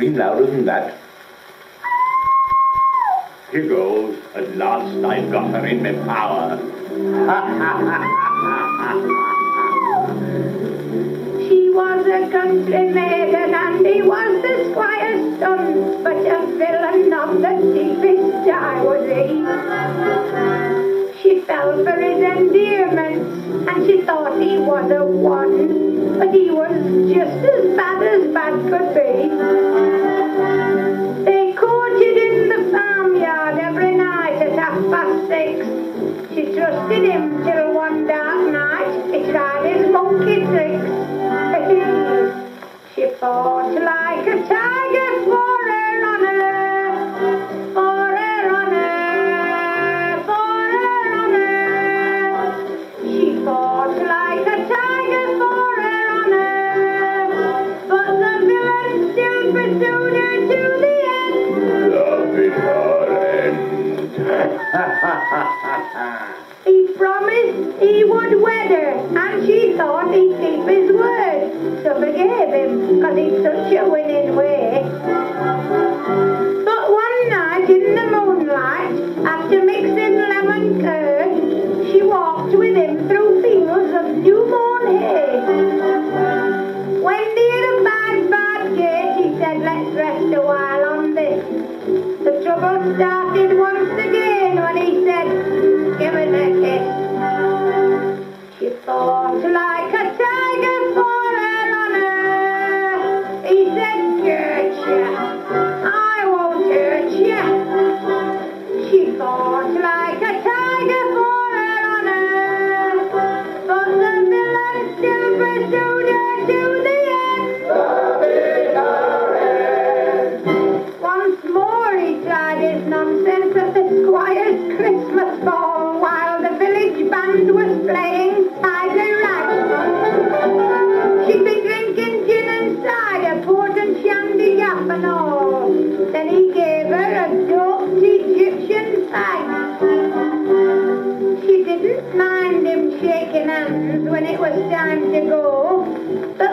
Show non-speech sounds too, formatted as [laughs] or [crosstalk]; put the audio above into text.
scream louder than that. Here goes. At last I've got her in my power. [laughs] She was a country maiden and he was the squire's son, but a villain of the deepest dye was he. She fell for his endearments and she thought he was a one, but he was just as bad as bad could She trusted him till one dark night he tried his monkey tricks. Promised he would wed her, and she thought he'd keep his word, so forgave him, 'cause he's such a winning way. But one night in the moonlight, after mixing lemon curd, she walked with him through fields of new-mown hay. When near a bad, bad gate, he said, let's rest a while on this. The trouble started once again when he said, give us shaking hands when it was time to go.